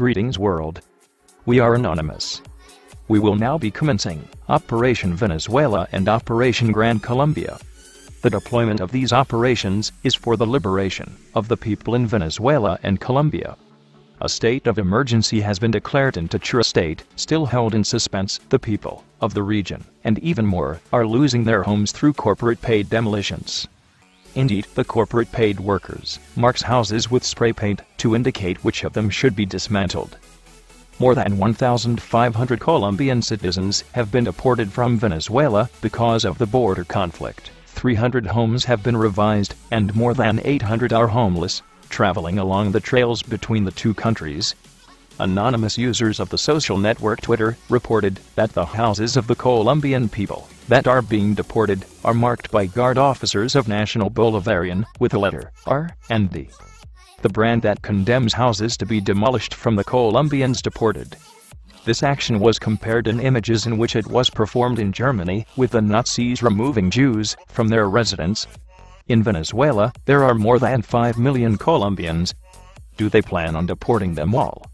Greetings world. We are anonymous. We will now be commencing Operation Venezuela and Operation Gran Colombia. The deployment of these operations is for the liberation of the people in Venezuela and Colombia. A state of emergency has been declared in Táchira state, still held in suspense. The people of the region, and even more, are losing their homes through corporate paid demolitions. Indeed, the corporate paid workers marks houses with spray paint to indicate which of them should be dismantled. More than 1,500 Colombian citizens have been deported from Venezuela because of the border conflict. 300 homes have been revised, and more than 800 are homeless, traveling along the trails between the two countries. Anonymous users of the social network Twitter reported that the houses of the Colombian people that are being deported are marked by guard officers of National Bolivarian with the letter R and D. The brand that condemns houses to be demolished from the Colombians deported. This action was compared in images in which it was performed in Germany, with the Nazis removing Jews from their residence in Venezuela, there are more than 5 million Colombians. Do they plan on deporting them all?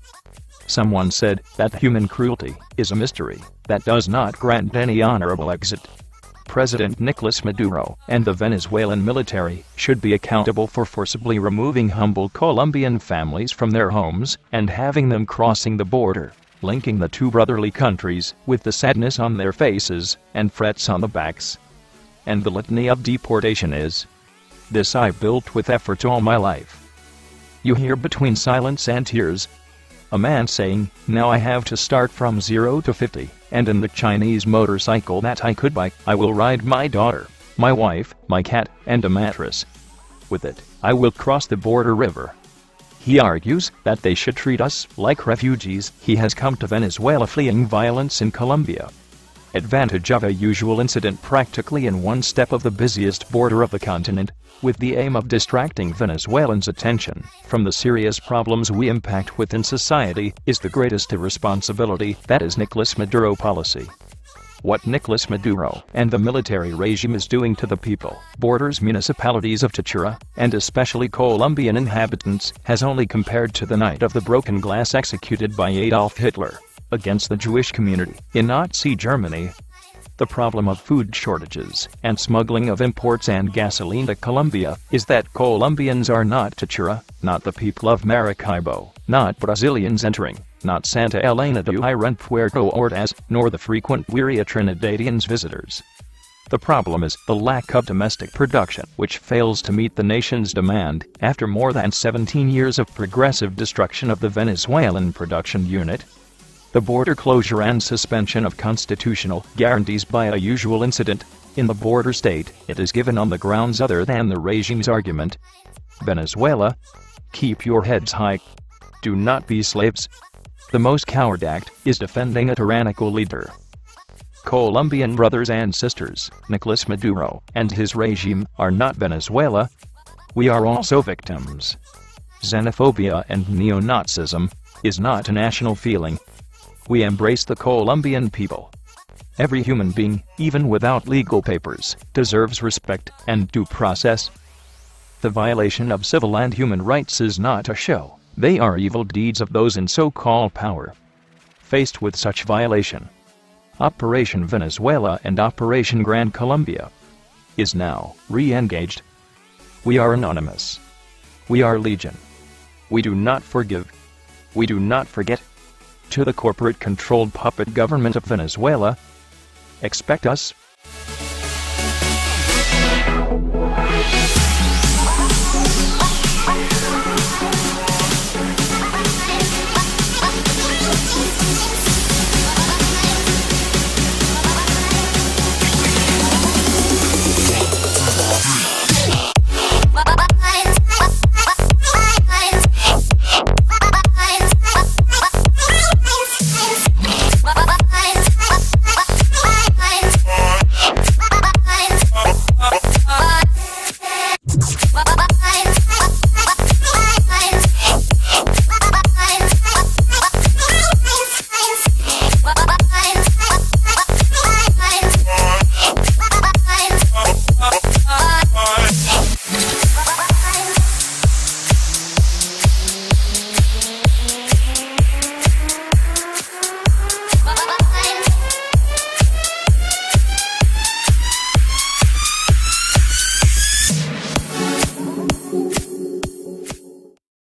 Someone said that human cruelty is a mystery that does not grant any honorable exit. President Nicolas Maduro and the Venezuelan military should be accountable for forcibly removing humble Colombian families from their homes and having them crossing the border, linking the two brotherly countries with the sadness on their faces and frets on the backs. And the litany of deportation is this I built with effort all my life. You hear between silence and tears a man saying, Now I have to start from 0 to 50, and in the Chinese motorcycle that I could buy, I will ride my daughter, my wife, my cat, and a mattress. With it, I will cross the border river. He argues that they should treat us like refugees. He has come to Venezuela fleeing violence in Colombia advantage of a usual incident practically in one step of the busiest border of the continent, with the aim of distracting Venezuelans' attention from the serious problems we impact within society, is the greatest irresponsibility that is Nicolas Maduro policy. What Nicolas Maduro and the military regime is doing to the people, borders municipalities of Táchira, and especially Colombian inhabitants, has only compared to the night of the broken glass executed by Adolf Hitler against the Jewish community in Nazi Germany. The problem of food shortages and smuggling of imports and gasoline to Colombia is that Colombians are not Táchira, not the people of Maracaibo, not Brazilians entering, not Santa Elena de Uairén Puerto Ordaz, nor the frequent weary Trinidadians visitors. The problem is the lack of domestic production, which fails to meet the nation's demand after more than 17 years of progressive destruction of the Venezuelan production unit the border closure and suspension of constitutional guarantees by a usual incident in the border state, it is given on the grounds other than the regime's argument. Venezuela, keep your heads high. Do not be slaves. The most coward act is defending a tyrannical leader. Colombian brothers and sisters, Nicolas Maduro and his regime are not Venezuela. We are also victims. Xenophobia and neo-Nazism is not a national feeling, we embrace the Colombian people. Every human being, even without legal papers, deserves respect and due process. The violation of civil and human rights is not a show, they are evil deeds of those in so-called power. Faced with such violation, Operation Venezuela and Operation Gran Colombia is now re-engaged. We are anonymous. We are legion. We do not forgive. We do not forget to the corporate-controlled puppet government of Venezuela. Expect us